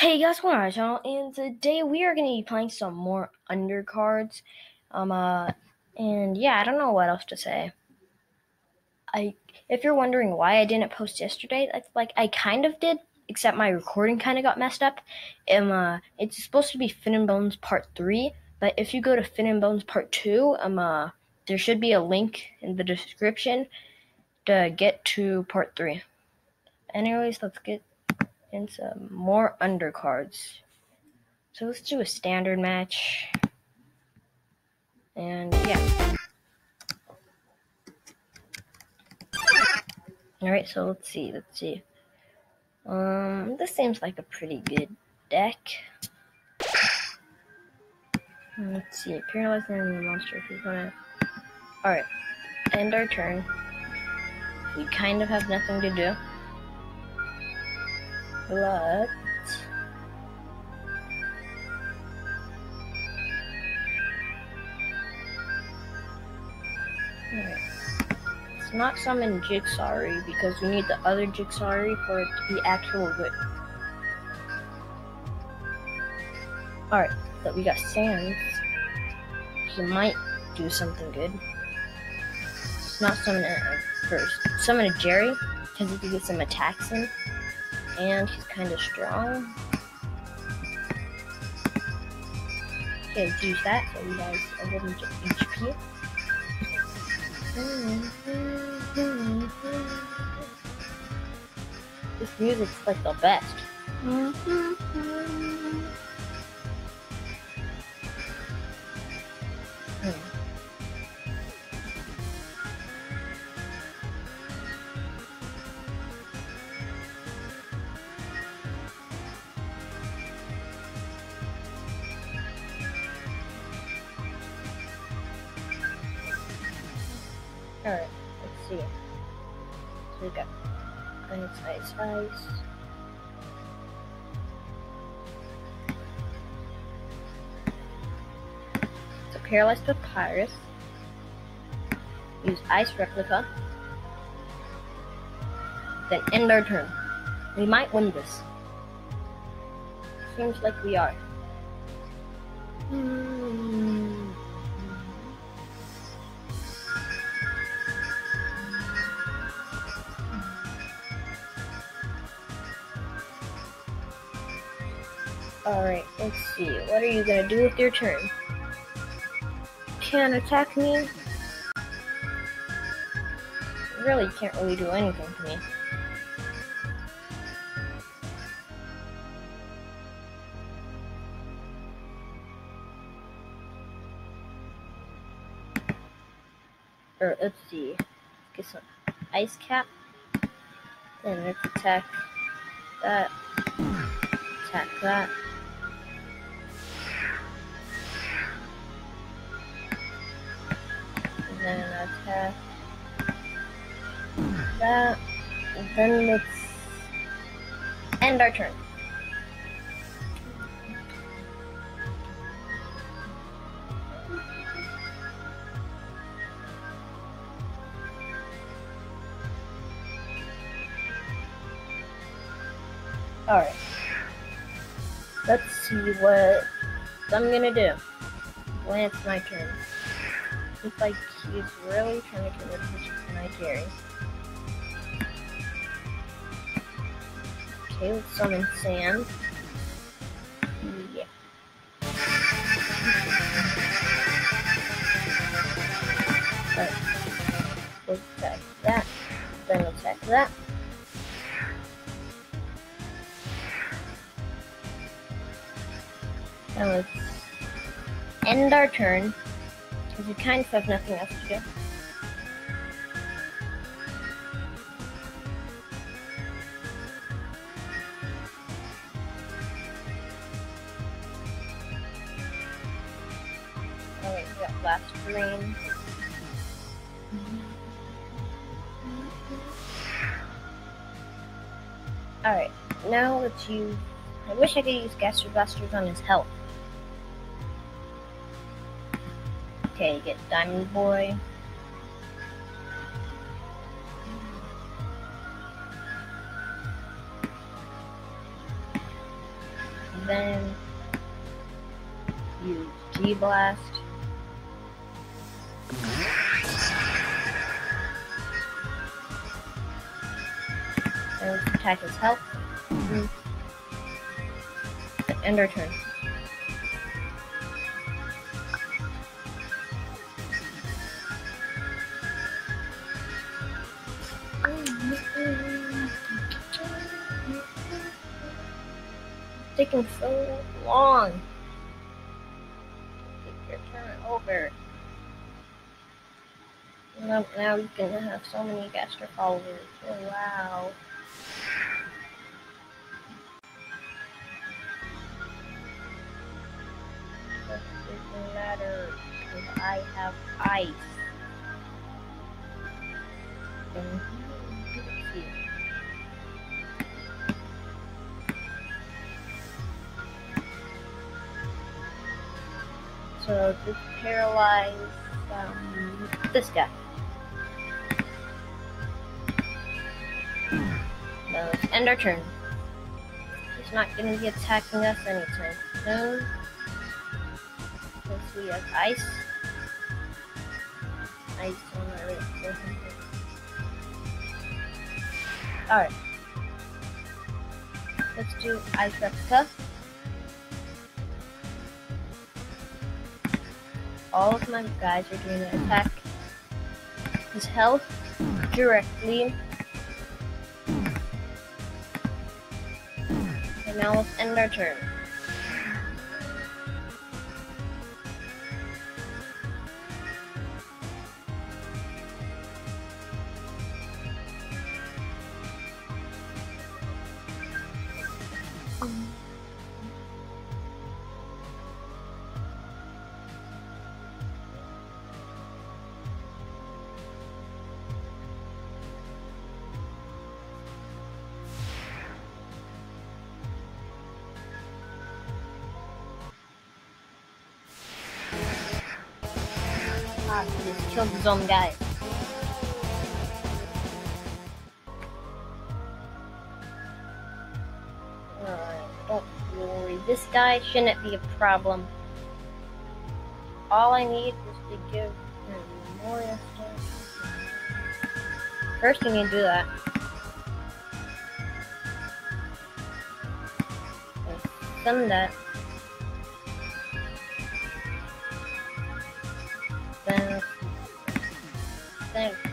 Hey guys, welcome to my channel, and today we are going to be playing some more undercards. Um, uh, and yeah, I don't know what else to say. I, if you're wondering why I didn't post yesterday, like, like I kind of did, except my recording kind of got messed up. Um, uh, it's supposed to be Fin and Bones Part 3, but if you go to Fin and Bones Part 2, um, uh, there should be a link in the description to get to Part 3. Anyways, let's get and some more undercards. So let's do a standard match. And yeah. Alright, so let's see, let's see. Um, this seems like a pretty good deck. Let's see, paralyzing the monster if he's gonna. Alright, end our turn. We kind of have nothing to do but Let's not summon Jigsaw because we need the other Jigsaw for it to be actual good. Alright, but we got Sans. He might do something good. Not summon it first. Summon a Jerry, because he can get some attacks in and he's kind of strong. Okay, let's use that so he has a little bit of HP. This music's like the best. Mm-hmm. Ice, ice. So paralyzed papyrus. Use ice replica. Then end our turn. We might win this. Seems like we are. Hmm. Alright, let's see. What are you gonna do with your turn? Can't attack me? Really can't really do anything to me. Or let's see. Get some ice cap. Then let's attack that. Attack that. Then attack that. Then let's uh, end our turn. Alright. Let's see what I'm gonna do when it's my turn. Looks like he's really trying to get rid of his Nigeri. Okay, let's summon Sand. Yeah. Alright. Let's attack that. Then attack that. Now let's end our turn because we kind of have nothing else oh, to do. Got last green. Alright, now let's use... I wish I could use Gaster Blasters on his health. Okay, get Diamond Boy. Then use G Blast. And attack his health. End our turn. Taking so long. Take your turn over. Now, now he's gonna have so many Gaster followers. Oh, wow. Doesn't matter because I have ice. Mm-hmm. And So just paralyze um, this guy. Now let's end our turn. He's not going to be attacking us anytime soon. Because we have ice. Ice on our right Alright. Let's do ice replica. All of my guys are doing an attack his health directly. And now let's end our turn. Killed his own guy. Don't worry. This guy shouldn't be a problem. All I need is to give him more instant. First, you need to do that. Sum that.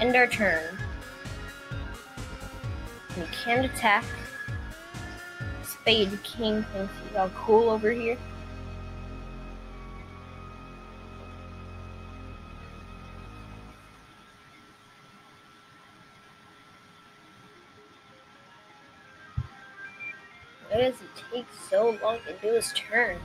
End our turn. We can't attack. Spade King thinks he's all cool over here. Why does it take so long to do his turn?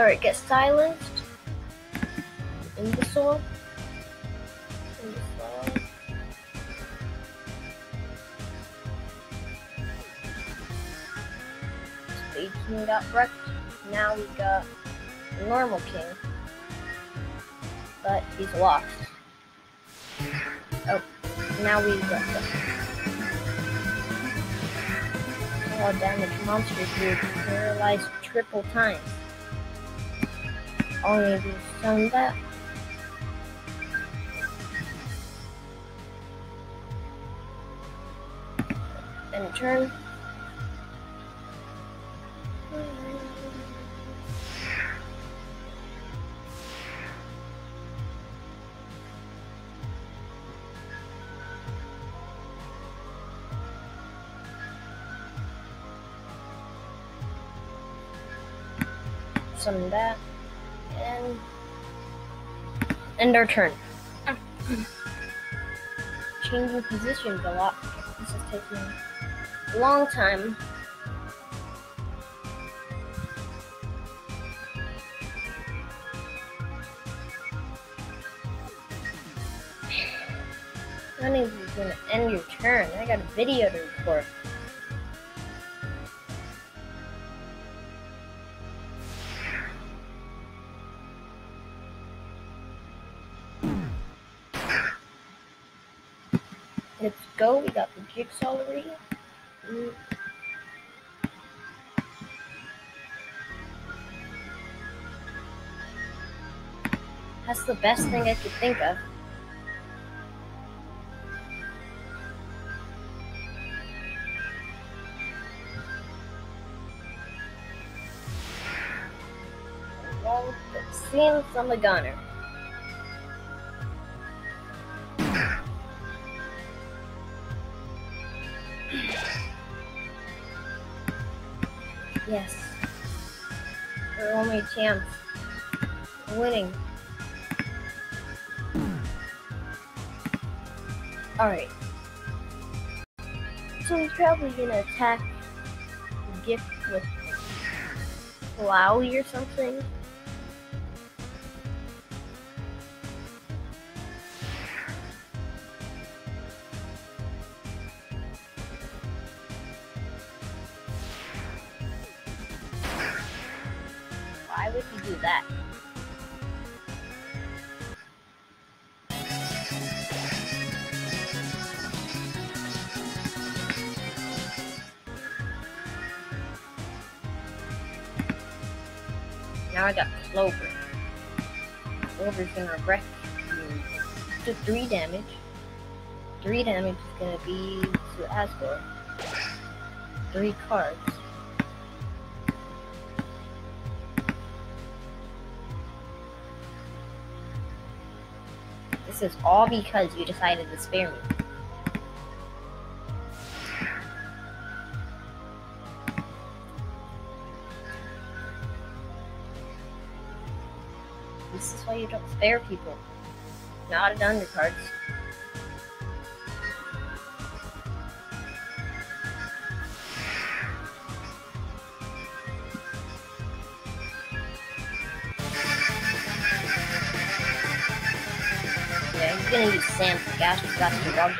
Alright, get silenced. Imbecile. Imbecile. Spade King got wrecked. Now we got normal king. But he's lost. Oh, now we got the all damage monster here paralyzed triple times already done that. And turn. some of that and end our turn. Changing positions a lot. This is taking a long time. When is you gonna end your turn? I got a video to record. Let's go. We got the jigsaw already. That's the best thing I could think of. Seems I'm a gunner. Yes. Our only chance of winning. Alright. So he's probably gonna attack gift with Flowey or something. Now I got Clover. Clover's gonna wreck you. To three damage. Three damage is gonna be to Asgore. Three cards. This is all because you decided to spare me. This is why you don't spare people. Not in undercards. Yeah, he's gonna use Sam for gas. He's got the dog.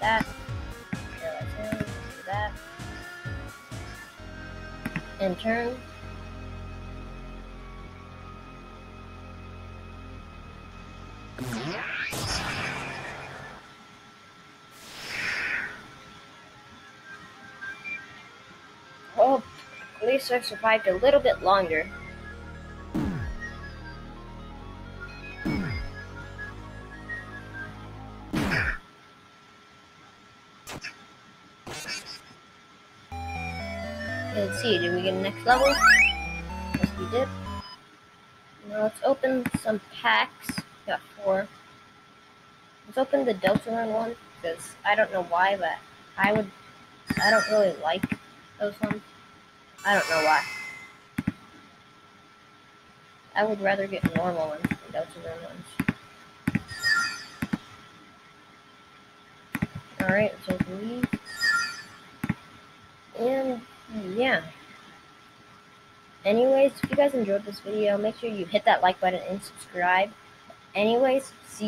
That. And turn. Oh, at least I survived a little bit longer. Next level? Yes, we did. Now let's open some packs. Got four. Let's open the Deltarune one, because I don't know why, but I would, I don't really like those ones. I don't know why. I would rather get normal ones than Deltarune ones. Alright, so these. And yeah. Anyways, if you guys enjoyed this video, make sure you hit that like button and subscribe. Anyways, see